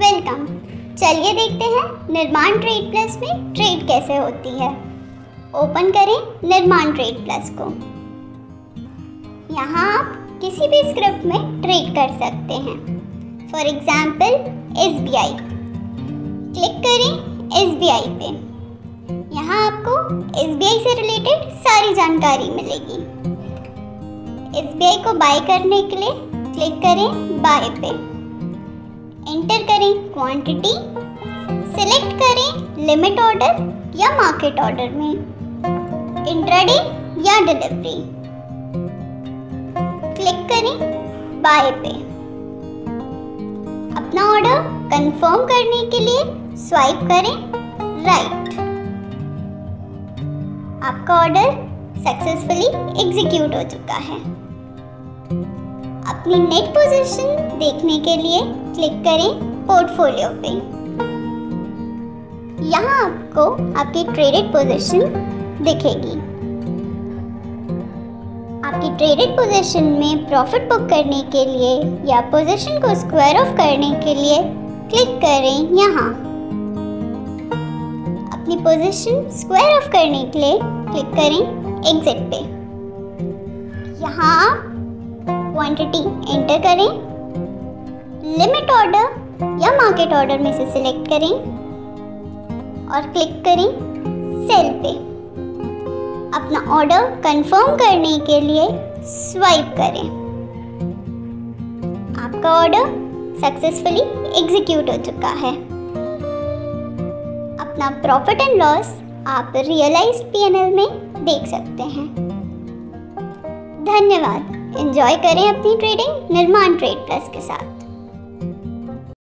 Welcome. चलिए देखते हैं निर्माण ट्रेड प्लस में ट्रेड कैसे होती है। ओपन करें निर्माण ट्रेड प्लस को। यहाँ आप किसी भी स्क्रिप्ट में ट्रेड कर सकते हैं। For example S B I click करें एस बी आई पे। यहाँ आपको एस बी आई से रिलेटेड सारी जानकारी मिलेगी। एस बी आई को बाय करने के लिए क्लिक करें बाय पे। एंटर करें क्वांटिटी सिलेक्ट करें लिमिट ऑर्डर या मार्केट ऑर्डर में। इंट्राडे या डिलीवरी क्लिक करें बाय पे। अपना ऑर्डर कंफर्म करने के लिए स्वाइप करें राइट आपका ऑर्डर सक्सेसफुली एग्जीक्यूट हो चुका है। अपनी नेट पोजीशन देखने के लिए क्लिक करें पोर्टफोलियो पे। यहाँ आपको आपकी ट्रेडेड पोजीशन दिखेगी। आपकी ट्रेडेड पोजीशन में प्रॉफिट बुक करने के लिए या पोजीशन को स्क्वायर ऑफ़ करने के लिए क्लिक करें यहाँ। अपनी पोजीशन स्क्वायर ऑफ़ करने के लिए क्लिक करें एग्जिट पे। यहाँ आप क्वांटिटी एंटर करें लिमिट ऑर्डर या मार्केट ऑर्डर में से सिलेक्ट करें और क्लिक करें सेल पे। अपना ऑर्डर कंफर्म करने के लिए स्वाइप करें। आपका ऑर्डर सक्सेसफुली एग्जीक्यूट हो चुका है। अपना प्रॉफिट एंड लॉस आप रियलाइज़ पीएनएल में देख सकते हैं। धन्यवाद। एंजॉय करें अपनी ट्रेडिंग निर्माण ट्रेड प्लस के साथ।